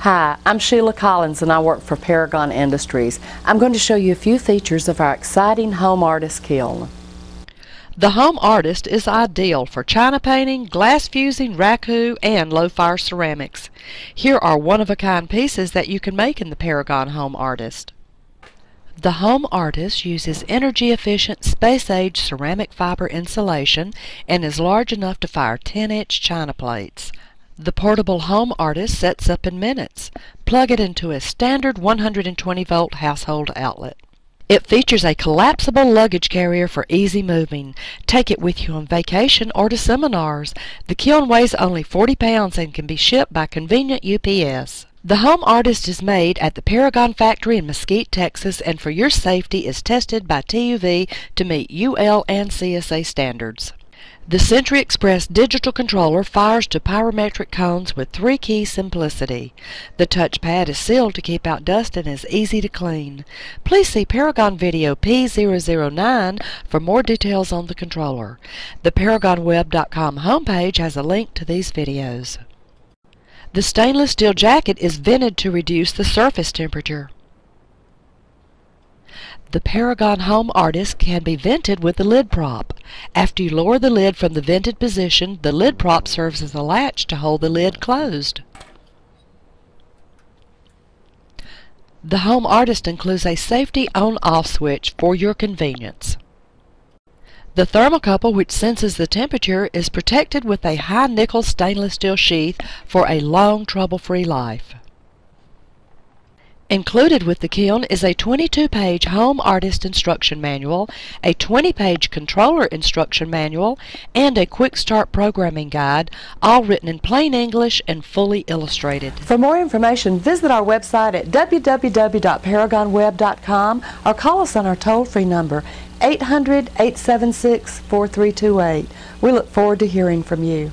Hi, I'm Sheila Collins and I work for Paragon Industries. I'm going to show you a few features of our exciting home artist kiln. The Home Artist is ideal for china painting, glass fusing, raku, and low-fire ceramics. Here are one-of-a-kind pieces that you can make in the Paragon Home Artist. The Home Artist uses energy-efficient space-age ceramic fiber insulation and is large enough to fire 10-inch china plates. The portable home artist sets up in minutes. Plug it into a standard 120 volt household outlet. It features a collapsible luggage carrier for easy moving. Take it with you on vacation or to seminars. The kiln weighs only 40 pounds and can be shipped by convenient UPS. The Home Artist is made at the Paragon factory in Mesquite, Texas, and for your safety is tested by TUV to meet UL and CSA standards. The Sentry Express digital controller fires to pyrometric cones with three-key simplicity. The touchpad is sealed to keep out dust and is easy to clean. Please see Paragon Video P009 for more details on the controller. The ParagonWeb.com homepage has a link to these videos. The stainless steel jacket is vented to reduce the surface temperature. The Paragon Home Artist can be vented with the lid prop. After you lower the lid from the vented position, the lid prop serves as a latch to hold the lid closed. The Home Artist includes a safety on-off switch for your convenience. The thermocouple which senses the temperature is protected with a high nickel stainless steel sheath for a long trouble-free life. Included with the kiln is a 22-page home artist instruction manual, a 20-page controller instruction manual, and a quick start programming guide, all written in plain English and fully illustrated. For more information, visit our website at www.paragonweb.com or call us on our toll-free number 800-876-4328. We look forward to hearing from you.